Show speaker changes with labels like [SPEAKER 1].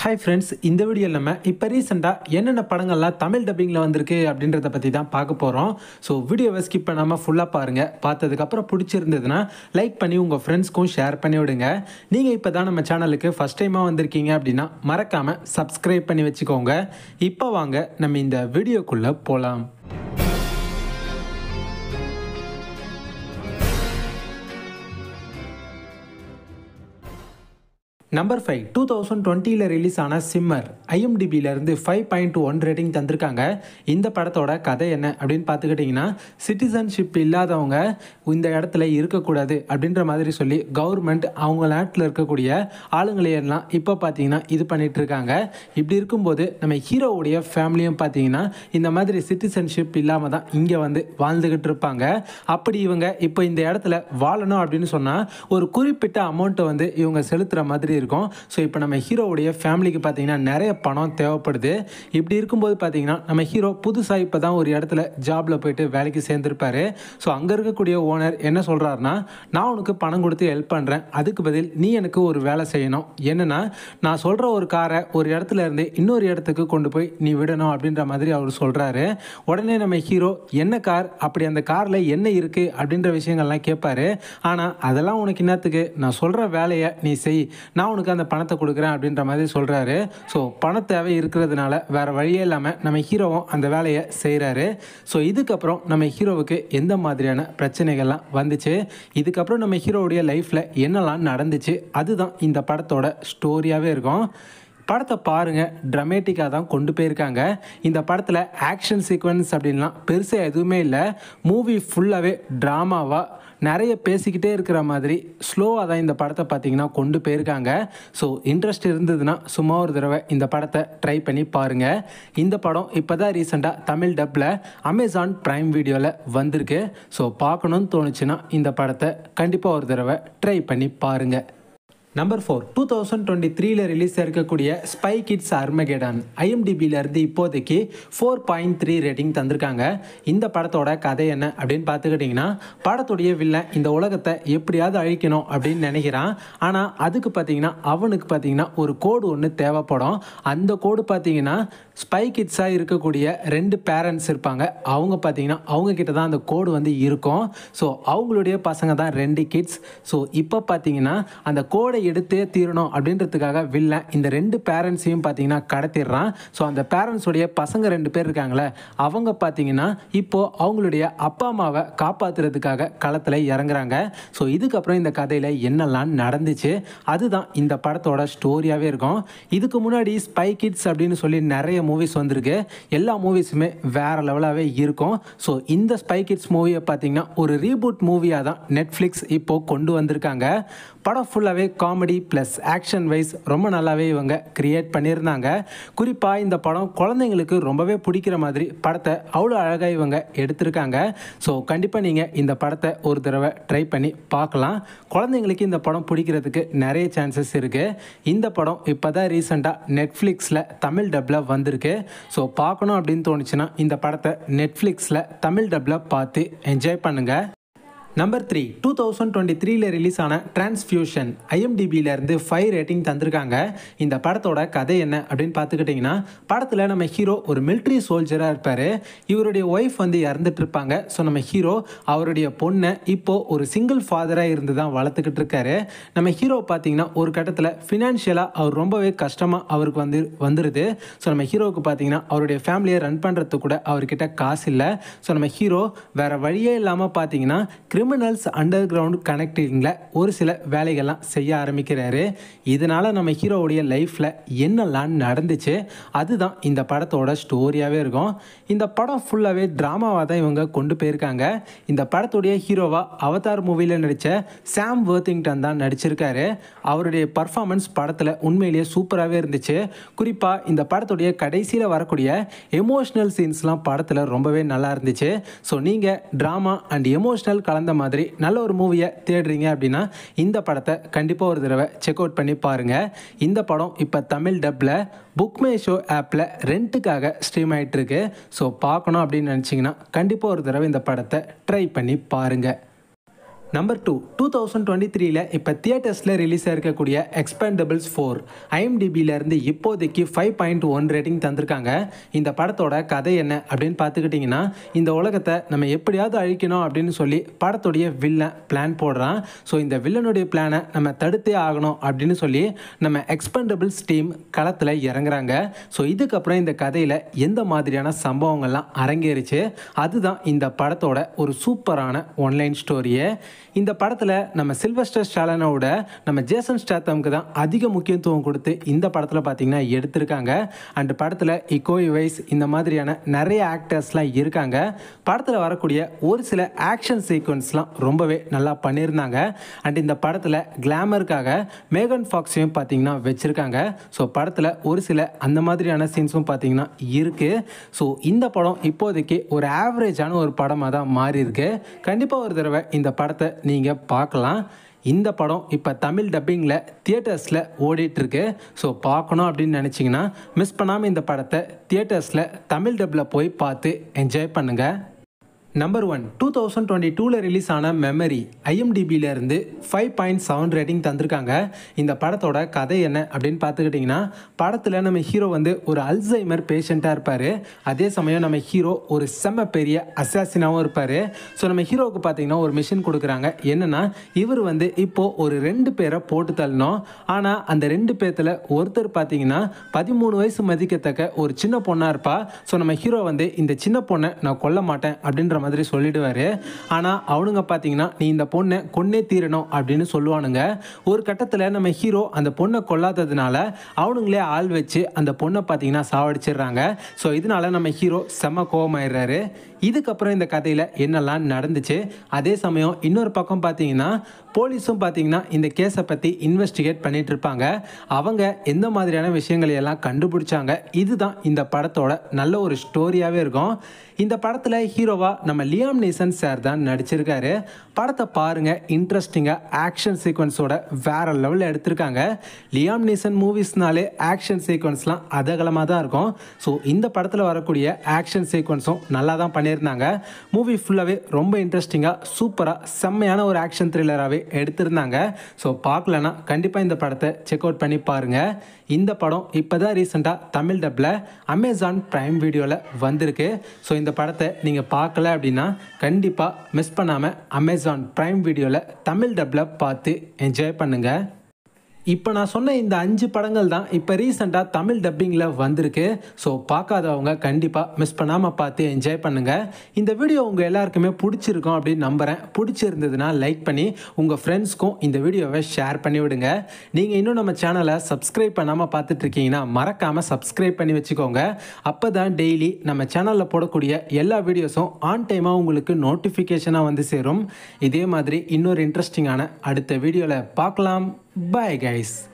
[SPEAKER 1] Hi friends இந்த வீடியோவில் நம்ம இப்போ ரீசெண்டாக என்னென்ன படங்கள்லாம் தமிழ் டப்பிங்கில் வந்திருக்கு அப்படின்றத பற்றி தான் பார்க்க போகிறோம் ஸோ வீடியோவை ஸ்கிப் பண்ணாமல் ஃபுல்லாக பாருங்கள் பார்த்ததுக்கப்புறம் பிடிச்சிருந்ததுன்னா லைக் பண்ணி உங்கள் ஃப்ரெண்ட்ஸ்க்கும் ஷேர் பண்ணி விடுங்க. நீங்கள் இப்போ தான் நம்ம சேனலுக்கு ஃபஸ்ட் டைமாக வந்திருக்கீங்க அப்படின்னா மறக்காமல் சப்ஸ்கிரைப் பண்ணி வச்சுக்கோங்க. இப்போ வாங்க நம்ம இந்த வீடியோக்குள்ளே போகலாம் நம்பர் ஃபைவ் டூ தௌசண்ட் டுவெண்ட்டியில் ரிலீஸ் ஆன சிம்மர் ஐஎம்டிபியிலேருந்து ஃபைவ் பாயிண்ட் ஒன் ரேட்டிங் தந்திருக்காங்க. இந்த படத்தோட கதை என்ன அப்படின்னு பார்த்துக்கிட்டிங்கன்னா சிட்டிசன்ஷிப் இல்லாதவங்க இந்த இடத்துல இருக்கக்கூடாது அப்படின்ற மாதிரி சொல்லி கவர்மெண்ட் அவங்க நாட்டில் இருக்கக்கூடிய ஆளுங்களையெல்லாம் இப்போ பார்த்தீங்கன்னா இது பண்ணிகிட்ருக்காங்க இருக்காங்க. இப்படி இருக்கும்போது நம்ம ஹீரோவுடைய ஃபேமிலியும் பார்த்தீங்கன்னா இந்த மாதிரி சிட்டிசன்ஷிப் இல்லாமல் தான் இங்கே வந்து வாழ்ந்துக்கிட்டு இருப்பாங்க. அப்படி இவங்க இப்போ இந்த இடத்துல வாழணும் அப்படின்னு சொன்னால் ஒரு குறிப்பிட்ட அமௌண்ட்டை வந்து இவங்க செலுத்துகிற மாதிரி இருக்கும். ஸோ இப்போ நம்ம ஹீரோவுடைய ஃபேமிலிக்கு பார்த்தீங்கன்னா நிறைய பணம் தேவைப்படுது. இப்படி இருக்கும்போது பார்த்தீங்கன்னா நம்ம ஹீரோ புதுசாக இப்போ தான் ஒரு இடத்துல ஜாபில் போயிட்டு வேலைக்கு சேர்ந்துருப்பாரு. ஸோ அங்கே இருக்கக்கூடிய ஓனர் என்ன சொல்கிறாருன்னா நான் உனக்கு பணம் கொடுத்து ஹெல்ப் பண்ணுறேன் அதுக்கு பதில் நீ எனக்கு ஒரு வேலை செய்யணும். என்னென்னா நான் சொல்கிற ஒரு காரை ஒரு இடத்துல இருந்து இன்னொரு இடத்துக்கு கொண்டு போய் நீ விடணும் அப்படின்ற மாதிரி அவர் சொல்கிறாரு உடனே நம்ம ஹீரோ என்ன கார்? அப்படி அந்த காரில் என்ன இருக்குது அப்படின்ற விஷயங்கள்லாம் கேட்பாரு ஆனால் அதெல்லாம் உனக்கு என்னத்துக்கு? நான் சொல்கிற வேலையை நீ செய். நான் உனக்கு அந்த பணத்தை கொடுக்குறேன் அப்படின்ற மாதிரி சொல்கிறாரு ஸோ பண தேவை இருக்கிறதுனால வேறு வழியே இல்லாமல் நம்ம ஹீரோவும் அந்த வேலையை செய்கிறாரு ஸோ இதுக்கப்புறம் நம்ம ஹீரோவுக்கு எந்த மாதிரியான பிரச்சனைகள்லாம் வந்துச்சு? இதுக்கப்புறம் நம்ம ஹீரோவுடைய லைஃப்பில் என்னெல்லாம் நடந்துச்சு? அதுதான் இந்த படத்தோட ஸ்டோரியாகவே இருக்கும். படத்தை பாருங்கள் ட்ரமேட்டிக்காக தான் கொண்டு போயிருக்காங்க. இந்த படத்தில் ஆக்ஷன் சீக்வன்ஸ் அப்படின்லாம் பெருசாக எதுவுமே இல்லை. மூவி ஃபுல்லாகவே ட்ராமாவாக நிறைய பேசிக்கிட்டே இருக்கிற மாதிரி ஸ்லோவாக தான் இந்த படத்தை பார்த்தீங்கன்னா கொண்டு போயிருக்காங்க. ஸோ இன்ட்ரெஸ்ட் இருந்ததுன்னா சும்மா ஒரு தடவை இந்த படத்தை ட்ரை பண்ணி பாருங்கள் இந்த படம் இப்போ தான் ரீசெண்டாக தமிழ் டப்பில் அமேசான் ப்ரைம் வீடியோவில் வந்திருக்கு. ஸோ பார்க்கணுன்னு தோணுச்சுன்னா இந்த படத்தை கண்டிப்பாக ஒரு தடவை ட்ரை பண்ணி பாருங்கள் number four two thousand twenty த்ரீல ரிலீஸ் இருக்கக்கூடிய ஸ்பை கிட்ஸ் அர்மகேடான் ஐஎம்டிபியிலேருந்து இப்போதைக்கு ஃபோர் பாயிண்ட் த்ரீ ரேட்டிங் தந்திருக்காங்க. இந்த படத்தோட கதை என்ன அப்படின்னு பார்த்துக்கிட்டிங்கன்னா படத்துடைய வில்லன் இந்த உலகத்தை எப்படியாவது அழிக்கணும் அப்படின்னு நினைக்கிறான். ஆனால் அதுக்கு பார்த்தீங்கன்னா அவனுக்கு பார்த்தீங்கன்னா ஒரு கோடு ஒன்று தேவைப்படும். அந்த கோடு பார்த்தீங்கன்னா ஸ்பை கிட்ஸாக இருக்கக்கூடிய ரெண்டு பேரண்ட்ஸ் இருப்பாங்க. அவங்க பார்த்தீங்கன்னா அவங்க கிட்ட தான் அந்த கோடு வந்து இருக்கும். ஸோ அவங்களுடைய பசங்க தான் ரெண்டு கிட்ஸ் ஸோ இப்போ பார்த்தீங்கன்னா அந்த கோடை எடுத்தே தீரணும் அப்படின்றதுக்காக வில்லன் இந்த ரெண்டு பேரண்ட்ஸையும் பார்த்தீங்கன்னா கடத்திடுறான். ஸோ அந்த பேரண்ட்ஸுடைய பசங்க ரெண்டு பேர் இருக்காங்களே அவங்க பார்த்தீங்கன்னா இப்போது அவங்களுடைய அப்பா அம்மாவை காப்பாற்றுறதுக்காக களத்தில் இறங்குறாங்க. ஸோ இதுக்கப்புறம் இந்த கதையில் என்னெல்லாம் நடந்துச்சு அதுதான் இந்த படத்தோட ஸ்டோரியாகவே இருக்கும். இதுக்கு முன்னாடி ஸ்பை கிட்ஸ் அப்படின்னு சொல்லி நிறைய மூவிஸ் வந்திருக்கு. எல்லா மூவிஸுமே வேறு லெவலாகவே இருக்கும். ஸோ இந்த ஸ்பை கிட்ஸ் மூவியை பார்த்தீங்கன்னா ஒரு ரீபூட் மூவியாக தான் நெட்ஃப்ளிக்ஸ் இப்போது கொண்டு வந்திருக்காங்க. படம் ஃபுல்லாகவே காமெடி ப்ளஸ் ஆக்ஷன் வைஸ் ரொம்ப நல்லாவே இவங்க கிரியேட் பண்ணியிருந்தாங்க. குறிப்பாக இந்த படம் குழந்தைங்களுக்கு ரொம்பவே பிடிக்கிற மாதிரி படத்தை அவ்வளோ அழகாக இவங்க எடுத்திருக்காங்க. ஸோ கண்டிப்பாக நீங்கள் இந்த படத்தை ஒரு தடவை ட்ரை பண்ணி பார்க்கலாம். குழந்தைங்களுக்கு இந்த படம் பிடிக்கிறதுக்கு நிறைய சான்சஸ் இருக்குது இந்த படம் இப்போ தான் ரீசெண்டாக நெட்ஃப்ளிக்ஸில் தமிழ் டப்பில் வந்திருக்கு. ஸோ பார்க்கணும் அப்படின்னு தோணுச்சுன்னா இந்த படத்தை நெட்ஃப்ளிக்ஸில் தமிழ் டப்பில் பார்த்து என்ஜாய் பண்ணுங்கள் number three two thousand twenty த்ரீல ரிலீஸ் ஆன டிரான்ஸ்ஃபியூஷன் ஐஎம்டிபியிலேருந்து ஃபைவ் ரேட்டிங் தந்திருக்காங்க. இந்த படத்தோட கதை என்ன அப்படின்னு பார்த்துக்கிட்டிங்கன்னா படத்தில் நம்ம ஹீரோ ஒரு மிலிட்ரி சோல்ஜராக இருப்பார். இவருடைய ஒய்ஃப் வந்து இறந்துட்டு இருப்பாங்க. ஸோ நம்ம ஹீரோ அவருடைய பொண்ணை இப்போது ஒரு சிங்கிள் ஃபாதராக இருந்து தான் வளர்த்துக்கிட்டு இருக்காரு. நம்ம ஹீரோ பார்த்தீங்கன்னா ஒரு கட்டத்தில் ஃபினான்ஷியலாக அவர் ரொம்பவே கஷ்டமாக அவருக்கு வந்து வந்துடுது ஸோ நம்ம ஹீரோவுக்கு பார்த்தீங்கன்னா அவருடைய ஃபேமிலியை ரன் பண்ணுறதுக்கு கூட அவர்கிட்ட காசு இல்லை. ஸோ நம்ம ஹீரோ வேறு வழியே இல்லாமல் பார்த்தீங்கன்னா கிரிமினல்ஸ் அண்டர் கிரவுண்ட் கனெக்டிங்கில் ஒரு சில வேலைகள்லாம் செய்ய ஆரம்பிக்கிறாரு. இதனால் நம்ம ஹீரோவுடைய லைஃப்பில் என்னெல்லாம் நடந்துச்சு அதுதான் இந்த படத்தோட ஸ்டோரியாகவே இருக்கும். இந்த படம் ஃபுல்லாகவே ட்ராமாவாக தான் இவங்க கொண்டு போயிருக்காங்க. இந்த படத்துடைய ஹீரோவாக அவதார் மூவியில் நடித்த சாம் வர்த்திங்டன் தான் நடிச்சிருக்காரு. அவருடைய பர்ஃபார்மன்ஸ் படத்தில் உண்மையிலேயே சூப்பராகவே இருந்துச்சு. குறிப்பாக இந்த படத்துடைய கடைசியில் வரக்கூடிய எமோஷ்னல் சீன்ஸ்லாம் படத்தில் ரொம்பவே நல்லா இருந்துச்சு. ஸோ நீங்கள் ட்ராமா அண்ட் எமோஷ்னல் கலந்த மாதிரி நல்ல ஒரு மூவியை தேடுறீங்க அப்படின்னா இந்த படத்தை கண்டிப்பாக ஒரு தடவை செக் அவுட் பண்ணி பாருங்கள் இந்த படம் இப்போ தமிழ் டப்பில் புக்மே ஷோ ஆப்பில் ரெண்ட்டுக்காக ஸ்ட்ரீம் ஆகிட்டுருக்கு ஸோ பார்க்கணும் அப்படின்னு நினச்சிங்கன்னா கண்டிப்பாக ஒரு தடவை இந்த படத்தை ட்ரை பண்ணி பாருங்கள் number two two thousand twenty த்ரீல இப்போ தியேட்டர்ஸில் ரிலீஸ் ஆகிருக்கக்கூடிய எக்ஸ்பேண்டபிள்ஸ் ஃபோர் ஐஎம்டிபியிலேருந்து இப்போதைக்கு ஃபைவ் பாயிண்ட் ஒன் ரேட்டிங் தந்திருக்காங்க. இந்த படத்தோட கதை என்ன அப்படின்னு பார்த்துக்கிட்டிங்கன்னா இந்த உலகத்தை நம்ம எப்படியாவது அழிக்கணும் அப்படின்னு சொல்லி படத்துடைய வில்லன் பிளான் போடுறான். ஸோ இந்த வில்லனுடைய பிளானை நம்ம தடுத்தே ஆகணும் அப்படின்னு சொல்லி நம்ம எக்ஸ்பெண்டபிள்ஸ் டீம் களத்தில் இறங்குறாங்க. ஸோ இதுக்கப்புறம் இந்த கதையில் எந்த மாதிரியான சம்பவங்கள்லாம் அரங்கேறிச்சு? அதுதான் இந்த படத்தோட ஒரு சூப்பரான ஒன்லைன் ஸ்டோரியை இந்த படத்தில் நம்ம சில்வஸ்டர் ஸ்டாலனோட நம்ம ஜேசன் ஸ்டாத்தம்க்கு தான் அதிக முக்கியத்துவம் கொடுத்து இந்த படத்தில் பார்த்தீங்கன்னா எடுத்திருக்காங்க. அண்ட் படத்தில் இக்கோய் வைஸ் இந்த மாதிரியான நிறைய ஆக்டர்ஸ்லாம் இருக்காங்க. படத்தில் வரக்கூடிய ஒரு சில ஆக்ஷன் சீக்வன்ஸ்லாம் ரொம்பவே நல்லா பண்ணியிருந்தாங்க. அண்ட் இந்த படத்தில் கிளாமருக்காக மேகன் ஃபாக்ஸையும் பார்த்தீங்கன்னா வச்சுருக்காங்க. ஸோ படத்தில் ஒரு சில அந்த மாதிரியான சீன்ஸும் பார்த்தீங்கன்னா இருக்குது ஸோ இந்த படம் இப்போதைக்கு ஒரு ஆவரேஜான ஒரு படமாக தான் மாறி இருக்கு கண்டிப்பாக ஒரு தடவை இந்த படத்தை நீங்கள் பார்க்கலாம். இந்த படம் இப்போ தமிழ் டப்பிங்கில் தியேட்டர்ஸில் ஓடிட்டுருக்கு. ஸோ பார்க்கணும் அப்படின்னு நினச்சிங்கன்னா மிஸ் பண்ணாமல் இந்த படத்தை தியேட்டர்ஸில் தமிழ் டப்பில் போய் பார்த்து என்ஜாய் பண்ணுங்கள் number one two thousand twenty டூவில் ரிலீஸ் ஆன மெமரி ஐஎம்டிபியிலேருந்து ஃபைவ் பாயிண்ட் செவன் ரேட்டிங் தந்திருக்காங்க. இந்த படத்தோட கதை என்ன அப்படின்னு பார்த்துக்கிட்டிங்கன்னா படத்தில் நம்ம ஹீரோ வந்து ஒரு அல்சைமர் பேஷண்ட்டாக இருப்பார். அதே சமயம் நம்ம ஹீரோ ஒரு செம்ம பெரிய அசாசினாகவும் இருப்பார். ஸோ நம்ம ஹீரோவுக்கு பார்த்தீங்கன்னா ஒரு மிஷின் கொடுக்குறாங்க. என்னென்னா இவர் வந்து இப்போது ஒரு ரெண்டு பேரை போட்டு தள்ளணும். ஆனால் அந்த ரெண்டு பேர்த்தில் ஒருத்தர் பார்த்தீங்கன்னா பதிமூணு வயசு மதிக்கத்தக்க ஒரு சின்ன பொண்ணாக இருப்பா. ஸோ நம்ம ஹீரோ வந்து இந்த சின்ன பொண்ணை நான் கொல்ல மாட்டேன் அப்படின்ற மாதிரி சொல்லிடுவார். ஆனால் அவனுங்க பார்த்தீங்கன்னா நீ இந்த பொண்ணை கொன்னே தீரணும் அப்படின்னு சொல்லுவானுங்க. ஒரு கட்டத்தில் நம்ம ஹீரோ அந்த பொண்ணை கொல்லாததுனால அவனுங்களே ஆள் வச்சு அந்த பொண்ணை பார்த்தீங்கன்னா சாவடிச்சிடுறாங்க. ஸோ இதனால நம்ம ஹீரோ செம்ம கோபமாயிடுறாரு இதுக்கப்புறம் இந்த கதையில் என்னெல்லாம் நடந்துச்சு? அதே சமயம் இன்னொரு பக்கம் பார்த்தீங்கன்னா போலீஸும் பார்த்தீங்கன்னா இந்த கேஸை பற்றி இன்வெஸ்டிகேட் பண்ணிட்டு இருப்பாங்க. அவங்க எந்த மாதிரியான விஷயங்களை எல்லாம் கண்டுபிடிச்சாங்க. இதுதான் இந்த படத்தோட நல்ல ஒரு ஸ்டோரியாகவே இருக்கும். இந்த படத்தில் ஹீரோவாக நம்ம லியாம் நேசன் சார் தான் நடிச்சிருக்காரு. படத்தை பாருங்கள் இன்ட்ரெஸ்டிங்காக ஆக்ஷன் சீக்வன்ஸோட வேற லெவலில் எடுத்திருக்காங்க. லியாம் நேசன் மூவிஸ்னாலே ஆக்ஷன் சீக்வன்ஸ்லாம் அதகலமாக தான் இருக்கும். ஸோ இந்த படத்தில் வரக்கூடிய ஆக்ஷன் சீக்வன்ஸும் நல்லா தான் பண்ணியிருந்தாங்க. மூவி ஃபுல்லாகவே ரொம்ப இன்ட்ரெஸ்டிங்காக சூப்பராக செம்மையான ஒரு ஆக்ஷன் த்ரில்லராகவே எடுத்திருந்தாங்க. ஸோ பார்க்கலன்னா கண்டிப்பாக இந்த படத்தை செக் அவுட் பண்ணி பாருங்கள் இந்த படம் இப்போ தான் ரீசெண்டாக தமிழ் டப்பில் அமேசான் ப்ரைம் வீடியோவில் வந்திருக்கு. ஸோ இந்த படத்தை நீங்கள் பார்க்கல அப்படின்னா கண்டிப்பாக மிஸ் பண்ணாமல் அமேசான் ப்ரைம் வீடியோவில் தமிழ் டப்பில் பார்த்து என்ஜாய் பண்ணுங்கள் இப்போ நான் சொன்ன இந்த அஞ்சு படங்கள் தான் இப்போ ரீசெண்டாக தமிழ் டப்பிங்கில் வந்திருக்கு. ஸோ பார்க்காதவங்க கண்டிப்பாக மிஸ் பண்ணாமல் பார்த்து என்ஜாய் பண்ணுங்கள் இந்த வீடியோ உங்கள் எல்லாருக்குமே பிடிச்சிருக்கும் அப்படின்னு நம்புகிறேன் பிடிச்சிருந்ததுன்னா லைக் பண்ணி உங்கள் ஃப்ரெண்ட்ஸ்க்கும் இந்த வீடியோவை ஷேர் பண்ணி விடுங்க. நீங்கள் இன்னும் நம்ம சேனலை சப்ஸ்கிரைப் பண்ணாமல் பார்த்துட்ருக்கீங்கன்னா மறக்காமல் சப்ஸ்கிரைப் பண்ணி வச்சுக்கோங்க. அப்போ தான் டெய்லி நம்ம சேனலில் போடக்கூடிய எல்லா வீடியோஸும் ஆன் டைமாக உங்களுக்கு நோட்டிஃபிகேஷனாக வந்து சேரும். இதே மாதிரி இன்னொரு இன்ட்ரெஸ்டிங்கான அடுத்த வீடியோவில் பார்க்கலாம். Bye guys.